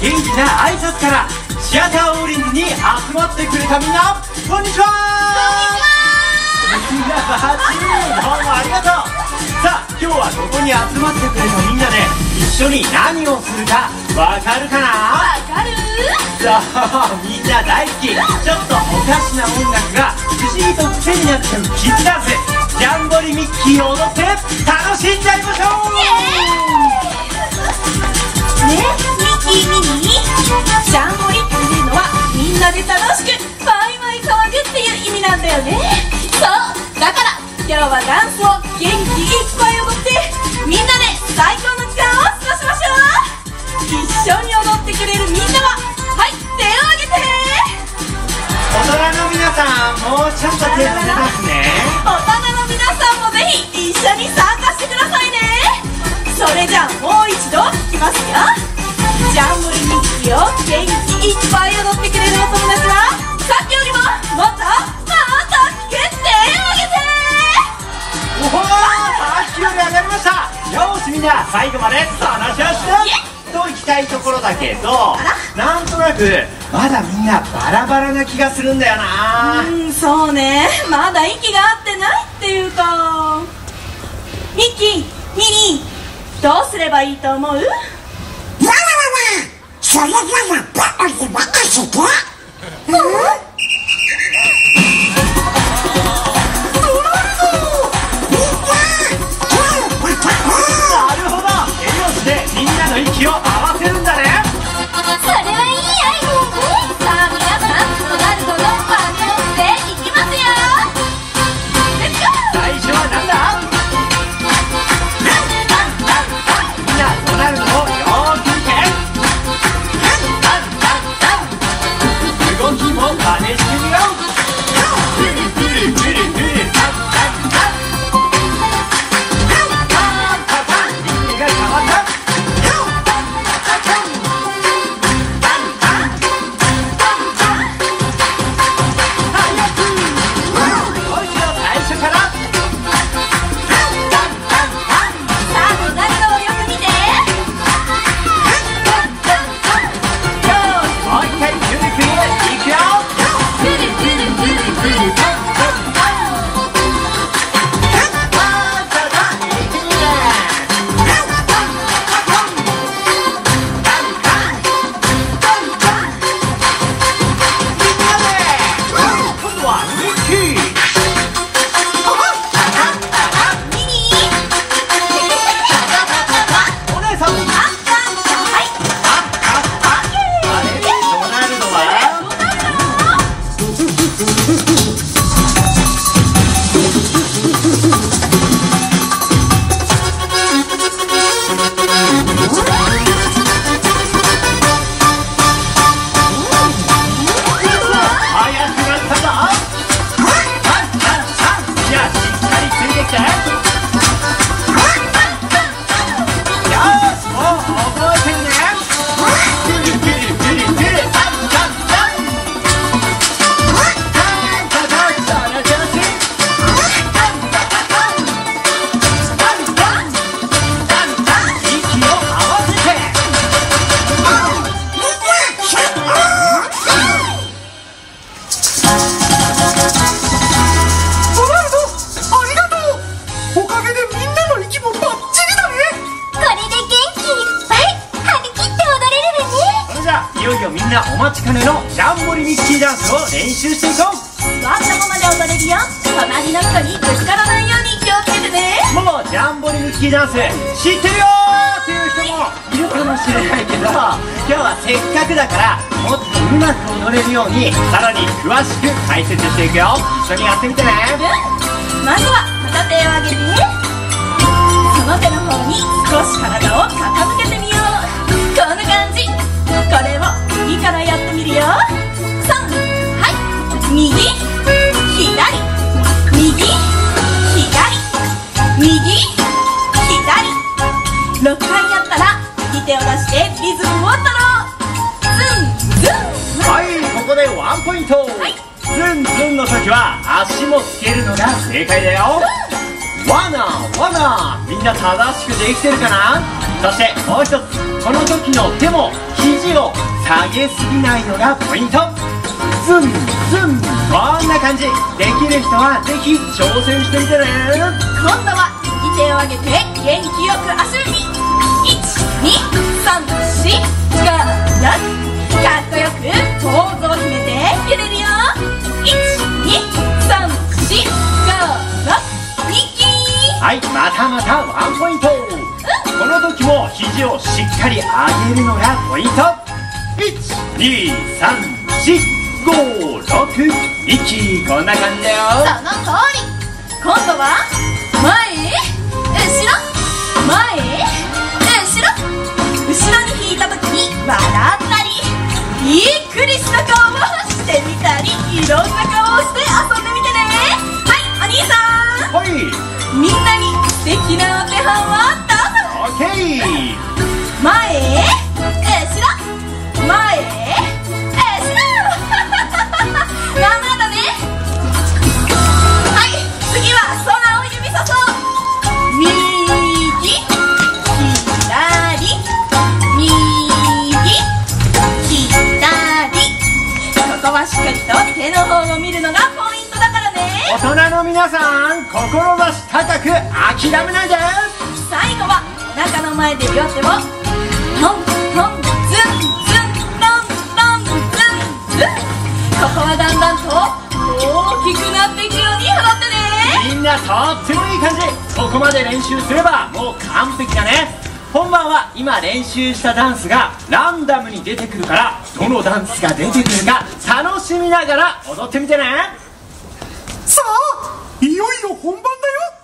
元気な挨拶からシアターオーリンに集まってくれたみんなこんにちは。みんなバッチリどうもありがとうさあ今日はここに集まってくれたみんなで一緒に何をするかわかるかな？わかる。そうみんな大好き。ちょっとおかしな音楽が不思議と癖になっちゃうキッズダンスジャンボリミッキーを踊って楽しんじゃいましょう。イエーイ。ね。シャンボリっていうのはみんなで楽しくバイバイ騒ぐっていう意味なんだよね。そう。だから今日はダンスを元気いっぱい踊ってみんなで最高の時間を過ごしましょう一緒に踊ってくれるみんなは。はい手を挙げて。大人の皆さんもうちょっと手を挙げますね。大人の皆さんもぜひ一緒に参加してくださいね。それじゃあもう一度聞きますよ。ジャンボリいところだけどなんとなくまだみんなバラバラな気がするんだよな。うんそうね。まだ息が合ってないっていうかミッキーミリーどうすればいいと思う？わわわわ。それならば私任せて。うん？Woo-hoo! みんなお待ちかねのジャンボリミッキーダンスを練習していこう。わったままで踊れるよ隣の人にぶつからないように気をつけてね。もうジャンボリミッキーダンス知ってるよっていう人もいるかもしれないけど今日はせっかくだからもっとうまく踊れるようにさらに詳しく解説していくよ。一緒にやってみてね、まずは片手を上げてその手の方に少し体を傾けポイント、はい。ズンズンの時は足もつけるのが正解だよ。ワナワナみんな正しくできてるかな？そしてもう一つ。この時の手も肘を下げすぎないのがポイント。ズンズン。こんな感じ。できる人はぜひ挑戦してみてね。今度は右手を上げて元気よく足踏み。1234かっこよくポーズを決めて揺れるよ。12345ミッキーはいまたまたワンポイント。この時も肘をしっかり上げるのがポイント。12345ミッキーこんな感じだよ。その通り。今度は前後ろ。前後ろ。頑張ったね。はい次は空を指さそう。右左。右左。ここはしっかりと手の方を見るのがポイントだからね。大人の皆さん志高く諦めないで。最後はお腹の前で両手をトントンズンズントントンズンズンここはだんだんと大きくなっていくように踊ってねみんなとってもいい感じここまで練習すればもう完璧だね本番は今練習したダンスがランダムに出てくるからどのダンスが出てくるか楽しみながら踊ってみてねさあいよいよ本番だよ。